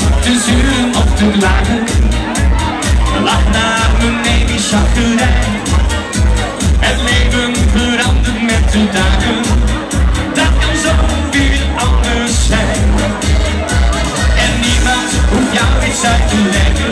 niet te zuren of te klagen. Lach naar me mee, die chaggerijn. Het leven verandert met de dagen. Dat kan zo weer anders zijn. En niemand hoeft jou iets uit te leggen.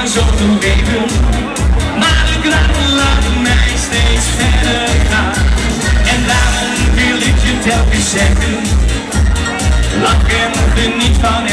Via zoveel wegen. Maar de kracht laat mij steeds verder gaan. En daarom wil ik je telkens zeggen. Lach en geniet van